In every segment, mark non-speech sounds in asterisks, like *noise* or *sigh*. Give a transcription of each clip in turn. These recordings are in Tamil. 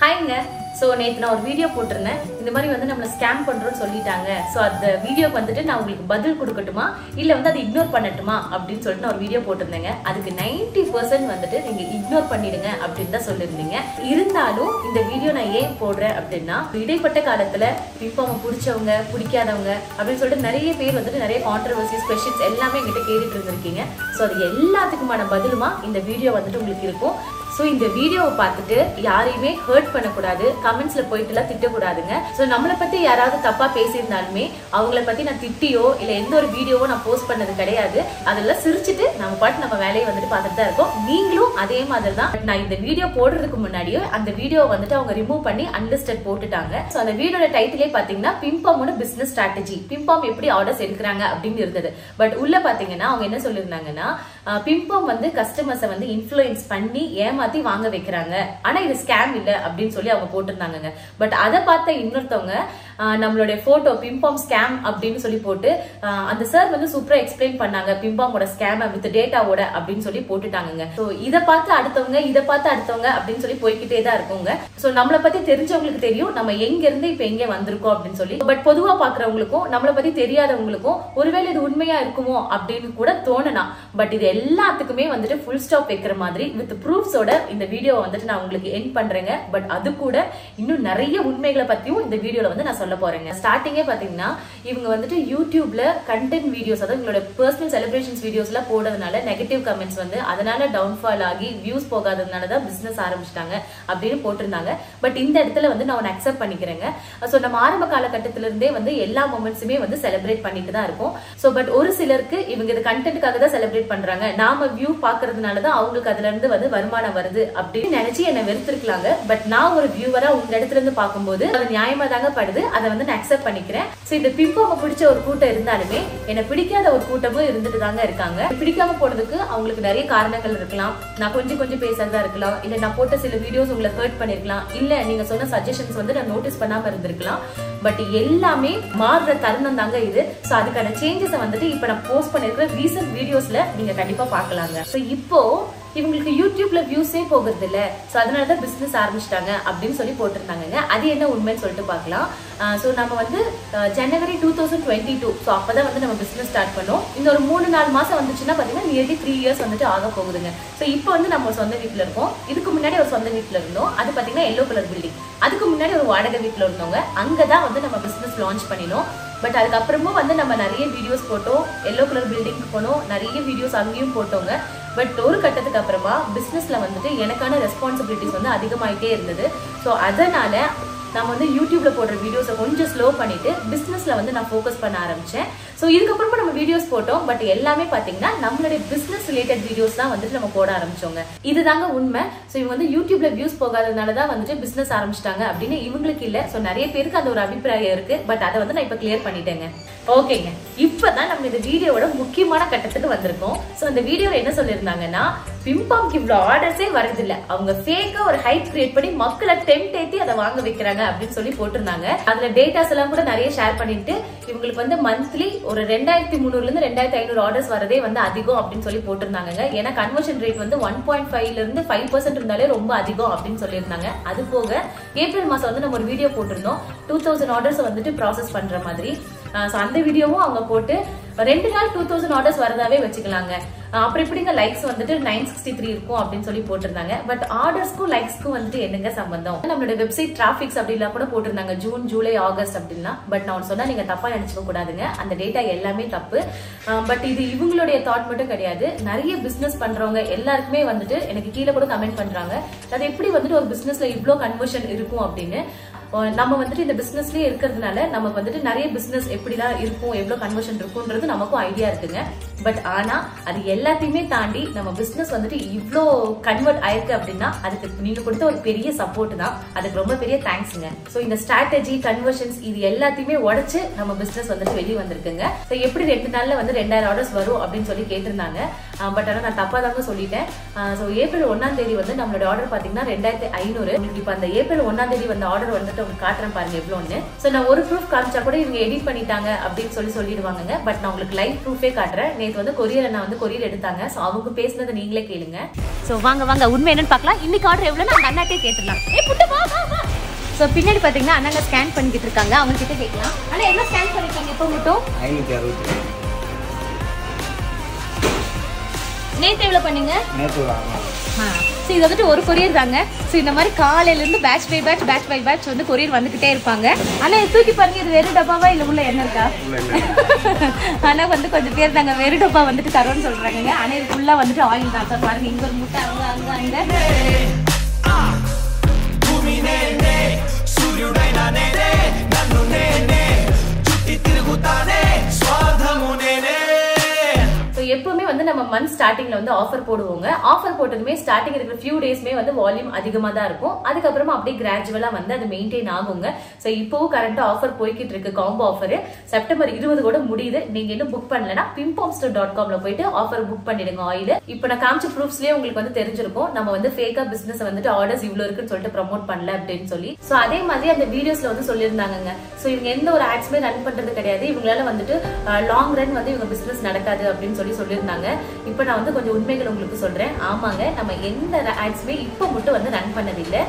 ஹாய்ங்க ஸோ நேற்று நான் ஒரு வீடியோ போட்டிருந்தேன். இந்த மாதிரி வந்து நம்மளை ஸ்கேம் பண்ணுறோன்னு சொல்லிட்டாங்க. ஸோ அந்த வீடியோக்கு வந்துட்டு நான் உங்களுக்கு பதில் கொடுக்கட்டுமா? இல்லை வந்து அதை இக்னோர் பண்ணட்டுமா? அப்படின்னு சொல்லிட்டு நான் ஒரு வீடியோ போட்டிருந்தேங்க. அதுக்கு நைன்டி பர்சன்ட் வந்துட்டு நீங்கள் இக்னோர் பண்ணிடுங்க அப்படின்னு தான் சொல்லியிருந்தீங்க. இருந்தாலும் இந்த வீடியோ நான் ஏன் போடுறேன் அப்படின்னா இடைப்பட்ட காலத்தில் இப்போ அவங்க பிடிச்சவங்க பிடிக்காதவங்க அப்படின்னு சொல்லிட்டு நிறைய பேர் வந்துட்டு நிறைய கான்ட்ரவர்சிஸ் கொஷின்ஸ் எல்லாமே எங்கிட்ட கேட்டுட்டு இருந்திருக்கீங்க. ஸோ அது எல்லாத்துக்குமான பதிலுமா இந்த வீடியோ வந்துட்டு உங்களுக்கு இருக்கும். ஸோ இந்த வீடியோவை பார்த்துட்டு யாரையுமே ஹர்ட் பண்ணக்கூடாது கமெண்ட்ஸ்ல போயிட்டுலாம் திட்டக்கூடாதுங்க. ஸோ நம்மளை பத்தி யாராவது தப்பா பேசியிருந்தாலுமே அவங்கள பத்தி நான் திட்டியோ இல்லை எந்த ஒரு வீடியோவோ நான் போஸ்ட் பண்ணது கிடையாது. அதெல்லாம் சிரிச்சுட்டு நம்ம பாட்டு நம்ம வேலையை வந்துட்டு பார்த்துட்டு தான் இருக்கோம். நீங்களும் அதே மாதிரி தான். நான் இந்த வீடியோ போடுறதுக்கு முன்னாடியே அந்த வீடியோ வந்துட்டு அவங்க ரிமூவ் பண்ணி அண்டர்ஸ்டட் போட்டுட்டாங்க. ஸோ அந்த வீடியோட டைட்டிலே பார்த்தீங்கன்னா பிம்பாமோட பிசினஸ் ஸ்ட்ராட்டஜி பிம்பாம் எப்படி ஆர்டர்ஸ் எடுக்கிறாங்க அப்படின்னு இருந்தது. பட் உள்ள பார்த்தீங்கன்னா அவங்க என்ன சொல்லியிருந்தாங்கன்னா பிம்பாம் வந்து கஸ்டமர்ஸை வந்து இன்ஃப்ளூயன்ஸ் பண்ணி ஏமாத்தி வாங்க வைக்கிறாங்க. ஆனா இது ஸ்கேம் இல்ல அப்படின்னு சொல்லி அவங்க போட்டிருந்தாங்க பட் அதை பார்த்த இன்னொருத்தவங்க நம்மளுடைய போட்டோ பிம்பாம் ஸ்கேம் அப்படின்னு சொல்லி போட்டு அந்த சார் வந்து சூப்பரா எக்ஸ்பிளைன் பண்ணாங்க. பிம்பாமோட ஸ்கேம் வித் டேட்டாவோட அப்படின்னு சொல்லி போட்டுட்டாங்க ஸோ இதை பார்த்து அடுத்தவங்க இதை பார்த்து அடுத்தவங்க அப்படின்னு சொல்லி போய்கிட்டே தான் இருக்குங்க. ஸோ நம்மளை பத்தி தெரிஞ்சவங்களுக்கு தெரியும். நம்ம எங்க இருந்து இப்ப எங்க வந்திருக்கோம் அப்படின்னு சொல்லி. பட் பொதுவா பாக்குறவங்களுக்கும் நம்மளை பத்தி தெரியாதவங்களுக்கும் ஒருவேளை இது உண்மையா இருக்குமோ அப்படின்னு கூட தோணலாம். பட் இது எல்லாத்துக்குமே வந்துட்டு ஃபுல் ஸ்டாப் வைக்கிற மாதிரி வித் ப்ரூஃப்ஸோட இந்த வீடியோவை வந்துட்டு நான் உங்களுக்கு என் பண்றேங்க. பட் அது கூட இன்னும் நிறைய உண்மைகளை பத்தியும் இந்த வீடியோல வந்து நான் சொல்ல போறேங்க. ஸ்டார்டிங்கே பாத்தீங்கன்னா இவங்க வந்துட்டு யூடியூப்ல கண்டென்ட் வீடியோஸ் அதாவது உங்களோட பர்சனல் செலிப்ரேஷன்ஸ் வீடியோஸ்ல போடுறதுனால நெகட்டிவ் கமெண்ட்ஸ் வந்து அதனால டவுன்ஃபால் ஆகி வியூஸ் போகாததுனால தான் பிசினஸ் ஆரம்பிச்சிட்டாங்க அப்படின்னு போட்டிருந்தாங்க. பட் இந்த இடத்துல வந்து நான் ஒன்று அக்செப்ட் பண்ணிக்கிறேங்க. ஸோ நம்ம ஆரம்ப காலகட்டத்தில இருந்தே வந்து எல்லா மூமெண்ட்ஸுமே வந்து செலிப்ரேட் பண்ணிட்டு தான் இருக்கும். ஸோ பட் ஒரு சிலருக்கு இவங்க இது கண்டென்ட்டுக்காக தான் செலிப்ரேட் பண்றாங்க. நாம வியூ பாக்குறதுனால தான் அவங்களுக்கு அதுல இருந்து வந்து வருமானம் வருது அப்படின்னு நினைச்சு என்ன வெறுத்திருக்கலாங்க. பட் நான் ஒரு வியூவரா உங்க இடத்துல இருந்து பார்க்கும்போது அது நியாயமா தாங்க படுது. அதை வந்து நான் அக்செப்ட் பண்ணிக்கிறேன். ஸோ இந்த பிம்போவை பிடிச்ச ஒரு கூட்டம் இருந்தாலுமே என்ன பிடிக்காத ஒரு கூட்டமும் இருந்துட்டு தாங்க இருக்காங்க. பிடிக்காம போனதுக்கு அவங்களுக்கு நிறைய காரணங்கள் இருக்கலாம். நான் கொஞ்சம் கொஞ்சம் பேசுறதா இருக்கலாம். இல்ல நான் போட்ட சில வீடியோஸ் உங்களை ஹர்ட் பண்ணிருக்கலாம். இல்ல நீங்க சொன்ன சஜஷன்ஸ் வந்து நான் நோட்டீஸ் பண்ணாம இருந்திருக்கலாம். பட் எல்லாமே மாறுற தருணம் தாங்க இது. ஸோ அதுக்கான சேஞ்சஸை வந்துட்டு இப்போ நான் போஸ்ட் பண்ணிருக்கிற ரீசன்ட் வீடியோஸ்ல நீங்க கண்டிப்பா பார்க்கலாங்க. ஸோ இப்போ இவங்களுக்கு யூடியூப்ல வியூஸே போகிறது இல்ல ஸோ அதனால தான் பிசினஸ் ஆரம்பிச்சிட்டாங்க அப்படின்னு சொல்லி போட்டிருந்தாங்க அது என்ன உண்மைன்னு சொல்லிட்டு பார்க்கலாம். ஸோ நம்ம வந்து January two thousand twenty two so அப்பதான் வந்து நம்ம பிசினஸ் ஸ்டார்ட் பண்ணோம். இந்த ஒரு மூணு நாலு மாசம் வந்துச்சுன்னா பாத்தீங்கன்னா நியர்லி த்ரீ இயர்ஸ் வந்துட்டு ஆக போகுதுங்க. ஸோ இப்போ வந்து நம்ம சொந்த வீட்டில் இருக்கோம். இதுக்கு முன்னாடி ஒரு சொந்த வீட்டில் இருந்தோம். அது பாத்தீங்கன்னா எல்லோ கலர் பில்டிங் அதுக்கு முன்னாடி ஒரு வாடகை வீட்டில் இருந்தவங்க. அங்கதான் வந்து நம்ம பிசினஸ் லான்ச் பண்ணினோம். பட் அதுக்கப்புறமும் வந்து நம்ம நிறைய வீடியோஸ் போட்டோம். எல்லோ கலர் பில்டிங்க்கு போனோம். நிறைய வீடியோஸ் அங்கேயும் போட்டோங்க. பட் ஒரு கட்டத்துக்கு அப்புறமா பிஸ்னஸ்ல வந்துட்டு எனக்கான ரெஸ்பான்சிபிலிட்டிஸ் வந்து அதிகமாயிட்டே இருந்தது. ஸோ அதனால நான் வந்து யூடியூப்ல போடுற வீடியோஸை கொஞ்சம் ஸ்லோ பண்ணிட்டு பிஸ்னஸ்ல வந்து நான் ஃபோக்கஸ் பண்ண ஆரம்பிச்சேன். ஸோ இதுக்கப்புறமா நம்ம வீடியோஸ் போட்டோம். பட் எல்லாமே பாத்தீங்கன்னா நம்மளுடைய பிசினஸ் ரிலேட்டட் வீடியோஸ் தான் வந்துட்டு நம்ம போட ஆரம்பிச்சோங்க. இதுதாங்க உண்மை. ஸோ இவங்க வந்து யூடியூப்ல வியூஸ் போகாததுனால தான் வந்துட்டு பிசினஸ் ஆரம்பிச்சிட்டாங்க அப்படின்னு இவங்களுக்கு இல்லை. ஸோ நிறைய பேருக்கு அந்த ஒரு அபிப்பிராயம் இருக்கு. பட் அதை வந்து நான் இப்போ கிளியர் பண்ணிட்டேங்க. ஓகேங்க. இப்பதான் நம்ம இந்த வீடியோவோட முக்கியமான கட்டத்துக்கு வந்திருக்கோம். ஸோ அந்த வீடியோல என்ன சொல்லியிருந்தாங்கன்னா பிம்பாம்க்கு இவ்வளவு ஆர்டர்ஸே வரது இல்ல அவங்க ஃபேக்கா ஒரு ஹைப் கிரியேட் பண்ணி மக்களை டெம்ட் ஏத்தி அதை வாங்க வைக்கிறாங்க அப்படின்னு சொல்லி போட்டிருந்தாங்க. அதுல டேட்டாஸ் எல்லாம் கூட நிறைய ஷேர் பண்ணிட்டு இவங்களுக்கு வந்து மந்த்லி ஒரு ரெண்டாயிரத்தி முந்நூறுல இருந்து ரெண்டாயிரத்தி ஐநூறு ஆர்டர்ஸ் வரதே வந்து அதிகம் அப்படின்னு சொல்லி போட்டிருந்தாங்க ஏன்னா கன்வர்ஷன் ரேட் வந்து ஒன் பாயிண்ட் ஃபைவ்ல இருந்து ஃபைவ் பர்சன்ட் இருந்தாலே ரொம்ப அதிகம் அப்படின்னு சொல்லியிருந்தாங்க. அது போக ஏப்ரல் மாசம் வந்து நம்ம ஒரு வீடியோ போட்டிருந்தோம். டூ தௌசண்ட் ஆர்டர்ஸ் வந்துட்டு ப்ராசஸ் பண்ற மாதிரி. ஸோ அந்த வீடியோவும் அவங்க போட்டு ரெண்டு நாள் டூ தௌசண்ட் ஆர்டர்ஸ் வரதாவே வச்சுக்கலாங்க. அப்புறம் எப்படிங்க லைக்ஸ் வந்துட்டு நைன் சிக்ஸ்டி த்ரீ இருக்கும் அப்படின்னு சொல்லி போட்டிருந்தாங்க. பட் ஆர்டர்ஸ்க்கும் லைக்ஸ்க்கும் வந்துட்டு என்னங்க சம்பந்தம்? நம்மளோட வெப்சைட் டிராபிக்ஸ் அப்படிலாம் கூட போட்டிருந்தாங்க. ஜூன் ஜூலை ஆகஸ்ட் அப்படின்னா. பட் நான் சொன்னா நீங்க தப்பா நினைச்சுக்க கூடாதுங்க. அந்த டேட்டா எல்லாமே தப்பு. பட் இது இவங்களுடைய தாட் மட்டும் கிடையாது. நிறைய பிசினஸ் பண்றவங்க எல்லாருக்குமே வந்துட்டு எனக்கு கீழே கூட கமெண்ட் பண்றாங்க. அது எப்படி வந்துட்டு ஒரு பிசினஸ்ல இவ்வளோ கன்வர்ஷன் இருக்கும் அப்படின்னு. நம்ம வந்துட்டு இந்த பிசினஸ்லயே இருக்கிறதுனால நமக்கு வந்துட்டு நிறைய பிசினஸ் எப்படிலாம் இருக்கும் எவ்வளவு கன்வர்ஷன் இருக்கும்ன்றது நமக்கும் ஐடியா இருக்குங்க. பட் ஆனா அது எல்லாத்தையுமே தாண்டி நம்ம பிசினஸ் வந்துட்டு இவ்வளோ கன்வெர்ட் ஆயிருக்கு அப்படின்னா அதுக்கு நீங்க கொடுத்த ஒரு பெரிய சப்போர்ட் தான். அதுக்கு ரொம்ப பெரிய தேங்க்ஸுங்க ஸோ இந்த ஸ்ட்ராட்டஜி கன்வர்ஷன்ஸ் இது எல்லாத்தையுமே உடச்சு நம்ம பிசினஸ் வந்துட்டு வெளியே வந்திருக்குங்க. ஸோ எப்படி ரெண்டு நாள்ல வந்து ரெண்டாயிரம் ஆர்டர்ஸ் வரும் அப்படின்னு சொல்லி கேட்டிருந்தாங்க. பட் ஆனால் நான் தப்பாக தாங்க சொல்லிட்டேன். ஸோ ஏப்ரல் ஒன்றாம் தேதி வந்து நம்மளோட ஆர்டர் பார்த்தீங்கன்னா ரெண்டாயிரத்தி ஐநூறு. உங்களுக்கு இப்போ அந்த ஏப்ரல் ஒன்றாம் தேதி வந்த ஆர்டர் வந்துட்டு உங்களுக்கு காட்டுறேன் பாருங்க எவ்வளோன்னு ஸோ நான் ஒரு ப்ரூஃப் காமிச்சா கூட இவங்க எடிட் பண்ணிட்டாங்க அப்படின்னு சொல்லி சொல்லிடுவாங்க பட் நான் உங்களுக்கு லைவ் ப்ரூஃபே காட்டுறேன். நேற்று வந்து கொரியர் நான் வந்து கொரியர் எடுத்தாங்க. ஸோ அவங்க பேசுனதை நீங்களே கேளுங்க. ஸோ வாங்க வாங்க உண்மை என்னன்னு பார்க்கலாம். இன்னைக்கு ஆர்டர் எவ்வளோன்னு அந்த அண்ணாட்டே கேட்டுடலாம். ஏ புட்டு வா வா வா. ஸோ பின்னாடி பார்த்தீங்கன்னா அண்ணாங்க ஸ்கேன் பண்ணிக்கிட்டு இருக்காங்க. அவங்க கிட்ட கேட்கலாம். ஆனால் என்ன ஸ்கேன் பண்ணிருக்கீங்க? இப்போ மட்டும்? ஐநூற்றி அறுபத்தி. நேற்று எவ்வளோ பண்ணீங்க நேற்று வாங்கலாம் ஸோ இது வந்துட்டு ஒரு கொரியர் தாங்க ஸோ இந்த மாதிரி காலையில இருந்து batch by batch batch by batch வந்து கொரியர் வந்துகிட்டே இருப்பாங்க ஆனா இது தூக்கி பாருங்க இது வெறும் டப்பாவா இல்ல உள்ள என்ன இருக்கா ஆனா *laughs* வந்து கொஞ்சம் பேர் நாங்க வெறும் டப்பா வந்துட்டு தரோம்னு சொல்றாங்க ஆனா இது ஃபுல்லா வந்துட்டு ஆயில் தான் சார் பாருங்க இங்க ஒரு முட்டை அங்க அங்க அங்க భూమి నేనే సూర్యుడైన నేనే నన్ను నేనే చుట్టి తిరుగుతానే స్వార్థము నేనే ஸோ எப்பவுமே வந்து நம்ம மந்த் ஸ்டார்டிங்ல வந்து ஆஃபர் போடுவோங்க. ஆஃபர் போட்டதுமே ஸ்டார்டிங் இருக்கிற ஃபியூ டேஸ்மே வந்து வால்யூம் அதிகமாக தான் இருக்கும். அதுக்கப்புறமா அப்படியே கிராஜுவலாக வந்து அது மெயின்டைன் ஆகுங்க. ஸோ இப்போவும் கரண்டா ஆஃபர் போய்கிட்டு இருக்கு காம்போ ஆஃபர் செப்டம்பர் இருபது கூட முடியுது. நீங்க இன்னும் புக் பண்ணலனா பிம்பாம்ஸ்டர் டாட் காம்ல போயிட்டு ஆஃபர் புக் பண்ணிடுங்க ஆயில் இப்போ நான் காமிச்ச ப்ரூஃப்ஸ்லயே உங்களுக்கு வந்து தெரிஞ்சிருக்கும். நம்ம வந்து ஃபேக்கா பிசினஸ் வந்துட்டு ஆர்டர்ஸ் இவ்வளோ இருக்குன்னு சொல்லிட்டு ப்ரமோட் பண்ணல அப்படின்னு சொல்லி. ஸோ அதே மாதிரி அந்த வீடியோஸ்ல வந்து சொல்லியிருந்தாங்கங்க. ஸோ இவங்க எந்த ஒரு ஆட்ஸுமே ரன் பண்றது கிடையாது. இவங்களால வந்துட்டு லாங் ரன் வந்து இவங்க பிசினஸ் நடக்காது அப்படின்னு சொல்லி சொல்லியிருந்தாங்க. இப்போ நான் வந்து கொஞ்சம் உண்மைகள் உங்களுக்கு சொல்றேன். ஆமாங்க நம்ம எந்த ஆட்ஸுமே இப்போ மட்டும் வந்து ரன் பண்ணதில்லை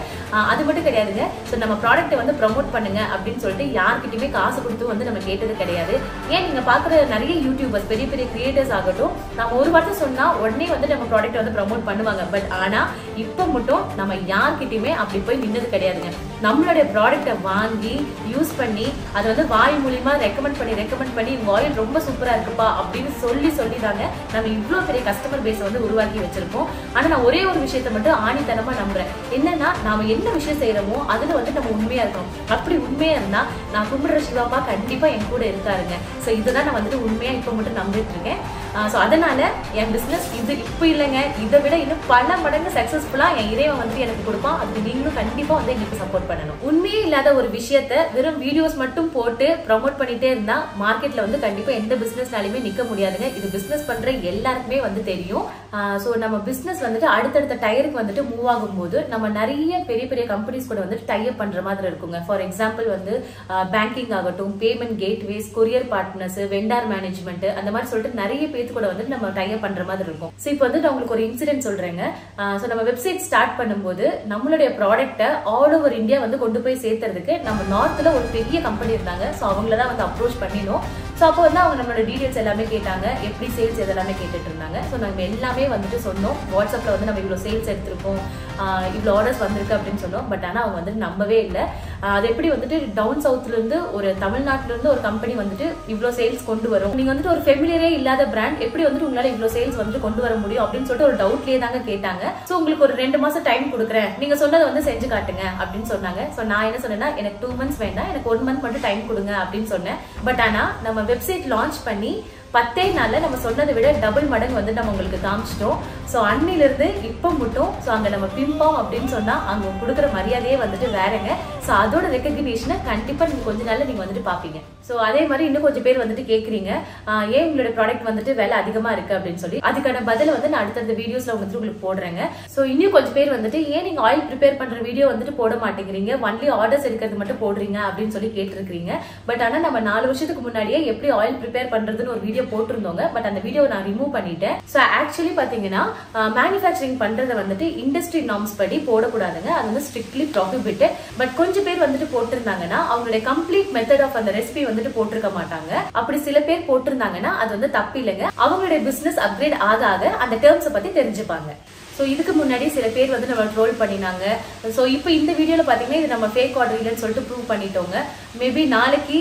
அது மட்டும் கிடையாதுங்க. ஸோ நம்ம ப்ராடக்ட்டை வந்து ப்ரமோட் பண்ணுங்க அப்படின்னு சொல்லிட்டு யார்கிட்டயுமே காசு கொடுத்து வந்து நம்ம கேட்டது கிடையாது. ஏன் நீங்க பாக்குற நிறைய யூடியூபர்ஸ் பெரிய பெரிய கிரியேட்டர்ஸ் ஆகட்டும் நம்ம ஒரு வார்த்தை சொன்னா உடனே வந்து நம்ம ப்ராடக்ட்டை வந்து ப்ரமோட் பண்ணுவாங்க. பட் ஆனா இப்போ மட்டும் நம்ம யார்கிட்டயுமே அப்படி போய் நின்னது கிடையாதுங்க. நம்மளுடைய ப்ராடக்ட்டை வாங்கி யூஸ் பண்ணி அதை வந்து வாய் மூலியமா ரெக்கமெண்ட் பண்ணி ரெக்கமெண்ட் பண்ணி உங்க ஆயில் ரொம்ப சூப்பரா இருக்குப்பா அப்படின்னு சொல்லி சொல்லி தாங்க நம்ம இவ்வளோ பெரிய கஸ்டமர் பேஸை வந்து உருவாக்கி வச்சிருக்கோம். ஆனா நான் ஒரே ஒரு விஷயத்தை மட்டும் ஆணித்தனமாக நம்புறேன். என்னன்னா நாம என்ன விஷயம் செய்யறோமோ அதுல வந்து நம்ம உண்மையா இருக்கணும். அப்படி உண்மையா இருந்தா நான் கும்பிடுற சிவாப்பா கண்டிப்பா என் கூட இருக்காருங்க. ஸோ இதுதான் நான் வந்துட்டு உண்மையா இப்போ மட்டும் நம்பிட்டு இருக்கேன். ஸோ அதனால என் பிஸ்னஸ் இது இப்போ இல்லைங்க. இதை விட இன்னும் பல மடங்கு சக்ஸஸ்ஃபுல்லாக என் இறைவன் வந்து எனக்கு கொடுப்பான். அதுக்கு நீங்களும் கண்டிப்பாக வந்து எங்களுக்கு சப்போர்ட் பண்ணணும். உண்மையே இல்லாத ஒரு விஷயத்த வெறும் வீடியோஸ் மட்டும் போட்டு ப்ரமோட் பண்ணிட்டே இருந்தால் மார்க்கெட்டில் வந்து கண்டிப்பாக எந்த பிஸ்னஸ்னாலுமே நிற்க முடியாதுங்க. இது பிஸ்னஸ் பண்ணுற எல்லாருக்குமே வந்து தெரியும். ஸோ நம்ம பிஸ்னஸ் வந்துட்டு அடுத்தடுத்த டயருக்கு வந்துட்டு மூவ் ஆகும்போது நம்ம நிறைய பெரிய பெரிய கம்பெனிஸ் கூட வந்துட்டு டைப் பண்ணுற மாதிரி இருக்குங்க. ஃபார் எக்ஸாம்பிள் வந்து பேங்கிங் ஆகட்டும் payment gateways courier partners vendor management அந்த மாதிரி சொல்லிட்டு நிறைய பேர் பேத்து கூட வந்து நம்ம டைப் பண்ற மாதிரி இருக்கும். ஸோ இப்போ வந்து நான் உங்களுக்கு ஒரு இன்சிடென்ட் சொல்றேங்க. ஸோ நம்ம வெப்சைட் ஸ்டார்ட் பண்ணும்போது நம்மளுடைய ப்ராடக்ட்டை ஆல் ஓவர் இந்தியா வந்து கொண்டு போய் சேர்த்துறதுக்கு நம்ம நார்த்ல ஒரு பெரிய கம்பெனி இருந்தாங்க. ஸோ அவங்கள தான் வந்து அப்ரோச் பண்ணினோம். ஸோ அப்போ வந்து அவங்க நம்மளோட டீடைல்ஸ் எல்லாமே கேட்டாங்க. எப்படி சேல்ஸ் இதெல்லாமே கேட்டுட்டு இருந்தாங்க. ஸோ நம்ம எல்லாமே வந்துட்டு சொன்னோம். வாட்ஸ்அப்பில் வந்து நம்ம இவ்வளோ சேல்ஸ் எடுத்திருக்கோம். இவ்வளோ ஆர்டர்ஸ் வந்திருக்கு அப்படின்னு சொன்னோம். பட் ஆனால் அவங்க வந்துட்டு நம்பவே இல்லை. அது எப்படி வந்துட்டு டவுன் சவுத்ல இருந்து ஒரு தமிழ்நாட்டுல இருந்து ஒரு கம்பெனி வந்துட்டு இவ்வளோ சேல்ஸ் கொண்டு வரும். நீங்க வந்துட்டு ஒரு ஃபெமிலியரே இல்லாத பிராண்ட் எப்படி வந்துட்டு உங்களால இவ்வளோ சேல்ஸ் வந்துட்டு கொண்டு வர முடியும் அப்படின்னு சொல்லிட்டு ஒரு டவுட்லயே தாங்க கேட்டாங்க. ஸோ உங்களுக்கு ஒரு ரெண்டு மாசம் டைம் கொடுக்குறேன். நீங்க சொன்னதை வந்து செஞ்சு காட்டுங்க அப்படின்னு சொன்னாங்க. ஸோ நான் என்ன சொன்னேன்னா எனக்கு டூ மந்த்ஸ் வேண்டாம். எனக்கு ஒன் மந்த் மட்டும் டைம் கொடுங்க அப்படின்னு சொன்னேன். பட் ஆனா நம்ம வெப்சைட் லான்ச் பண்ணி பத்தே நாளில் நம்ம சொன்னதை விட டபுள் மடங்கு வந்து நம்ம உங்களுக்கு காமிச்சிட்டோம். ஸோ அன்னிலிருந்து இப்போ மட்டும் ஸோ அங்கே நம்ம பிம்பம் அப்படின்னு சொன்னால் அங்கே கொடுக்குற மரியாதையே வந்துட்டு வேறங்க. ஸோ அதோட ரெக்கக்னிஷனை கண்டிப்பாக நீங்கள் கொஞ்ச நாளில் நீங்கள் வந்துட்டு பார்ப்பீங்க. ஸோ அதே மாதிரி இன்னும் கொஞ்சம் பேர் வந்துட்டு கேட்குறீங்க ஏன் உங்களோட ப்ராடக்ட் வந்துட்டு விலை அதிகமாக இருக்கு அப்படின்னு சொல்லி. அதுக்கான பதில வந்து நான் அடுத்தடுத்த வீடியோஸில் வந்துட்டு உங்களுக்கு போடுறேங்க. ஸோ இன்னும் கொஞ்சம் பேர் வந்துட்டு ஏன் நீங்கள் ஆயில் ப்ரிப்பேர் பண்ணுற வீடியோ வந்துட்டு போட மாட்டேங்கிறீங்க? ஒன்லி ஆர்டர்ஸ் எடுக்கிறது மட்டும் போடுறீங்க அப்படின்னு சொல்லி கேட்டிருக்கிறீங்க. பட் ஆனால் நம்ம நாலு வருஷத்துக்கு முன்னாடியே எப்படி ஆயில் ப்ரிப்பேர் பண்ணுறதுன்னு ஒரு வீடியோ போட்டிருந்தோங்க. பட் அந்த வீடியோ நான் ரிமூவ் பண்ணிட்டேன். ஸோ ஆக்சுவலி பார்த்தீங்கன்னா மேனுஃபேக்சரிங் பண்றதை வந்துட்டு இண்டஸ்ட்ரி நார்ம்ஸ் படி போடக்கூடாதுங்க. அது வந்து ஸ்ட்ரிக்ட்லி ப்ராஹிபிட்டட் பட் கொஞ்சம் பேர் வந்துட்டு போட்டிருந்தாங்கன்னா அவங்களுடைய கம்ப்ளீட் மெத்தட் ஆஃப் அந்த ரெசிபி வந்து வந்துட்டு போட்டிருக்க மாட்டாங்க. அப்படி சில பேர் போட்டிருந்தாங்கன்னா அது வந்து தப்பு இல்லைங்க. அவங்களுடைய பிசினஸ் அப்கிரேட் ஆக ஆக அந்த டேர்ம்ஸை பத்தி தெரிஞ்சுப்பாங்க. ஸோ இதுக்கு முன்னாடி சில பேர் வந்து நம்ம ட்ரோல் பண்ணினாங்க. ஸோ இப்போ இந்த வீடியோவில் பார்த்தீங்கன்னா இது நம்ம ஃபேக் ஆர்டர் இல்லைன்னு சொல்லிட்டு ப்ரூவ் பண்ணிட்டோங்க. மேபி நாளைக்கு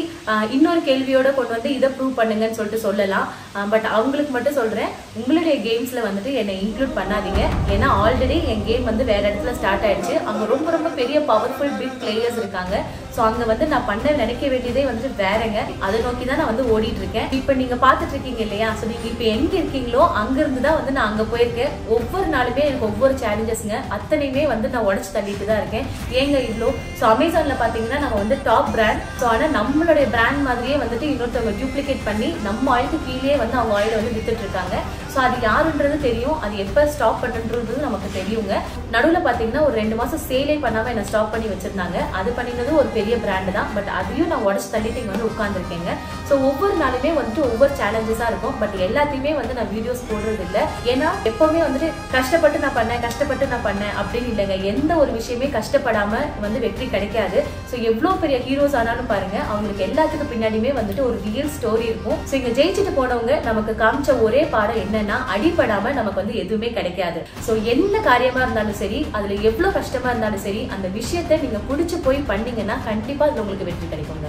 இன்னொரு கேள்வியோட கொண்டு வந்து இதை ப்ரூவ் பண்ணுங்கன்னு சொல்லிட்டு சொல்லலாம். பட் அவங்களுக்கு மட்டும் சொல்கிறேன் உங்களுடைய கேம்ஸில் வந்துட்டு என்னை இன்க்ளூட் பண்ணாதீங்க. ஏன்னா ஆல்ரெடி என் கேம் வந்து வேற இடத்துல ஸ்டார்ட் ஆயிடுச்சு. அங்கே ரொம்ப ரொம்ப பெரிய பவர்ஃபுல் பிக் பிளேயர்ஸ் இருக்காங்க. ஸோ அங்கே வந்து நான் பண்ண நினைக்க வேண்டியதே வந்து வேறங்க. அதை நோக்கி தான் நான் வந்து ஓடிட்டு இருக்கேன் இப்போ நீங்க பார்த்துட்டு இருக்கீங்க இல்லையா? ஸோ நீங்க இப்போ எங்க இருக்கீங்களோ அங்கேருந்து தான் வந்து நான் அங்கே போயிருக்கேன். ஒவ்வொரு நாளுமே எனக்கு ஒவ்வொரு சேலஞ்சஸ்ங்க அத்தனையுமே வந்து நான் உடச்சு தள்ளிட்டு தான் இருக்கேன். ஏங்க இவ்வளோ ஸோ அமேசான்ல பார்த்தீங்கன்னா நம்ம வந்து டாப் பிராண்ட் ஸோ ஆனால் நம்மளுடைய பிராண்ட் மாதிரியே வந்துட்டு இன்னொருத்தவங்க டூப்ளிகேட் பண்ணி நம்ம ஆயிலுக்கு கீழே வந்து அவங்க ஆயிலை வந்து வித்துட்டு இருக்காங்க ஸோ அது யாருன்றது தெரியும். அது எப்போ ஸ்டாப் பண்ணுன்றது நமக்கு தெரியுங்க. நடுவில் பார்த்தீங்கன்னா ஒரு ரெண்டு மாதம் சேலே பண்ணாமல் என்னை ஸ்டாப் பண்ணி வச்சிருந்தாங்க. அது பண்ணினது ஒரு பெரிய பெரிய பிராண்டு தான். பட் அதையும் நான் உடச்சு தள்ளிட்டு இங்கே வந்து உட்காந்துருக்கேங்க ஸோ ஒவ்வொரு நாளுமே வந்துட்டு ஒவ்வொரு சேலஞ்சஸாக இருக்கும். பட் எல்லாத்தையுமே வந்து நான் வீடியோஸ் போடுறது இல்லை ஏன்னா எப்பவுமே வந்துட்டு கஷ்டப்பட்டு நான் பண்ணேன் கஷ்டப்பட்டு நான் பண்ணேன் அப்படின்னு இல்லைங்க. எந்த ஒரு விஷயமே கஷ்டப்படாமல் வந்து வெற்றி கிடைக்காது. ஸோ எவ்வளோ பெரிய ஹீரோஸ் ஆனாலும் பாருங்க அவங்களுக்கு எல்லாத்துக்கும் பின்னாடியுமே வந்துட்டு ஒரு ரியல் ஸ்டோரி இருக்கும். ஸோ இங்கே ஜெயிச்சுட்டு போனவங்க நமக்கு காமிச்ச ஒரே பாடம் என்னன்னா அடிபடாமல் நமக்கு வந்து எதுவுமே கிடைக்காது. ஸோ என்ன காரியமா இருந்தாலும் சரி அதுல எவ்வளவு கஷ்டமா இருந்தாலும் சரி அந்த விஷயத்தை நீங்க பிடிச்சி போய் பண்ணீங்கன்னா கண்டிப்பா அதுல உங்களுக்கு வெற்றி கிடைக்குங்க.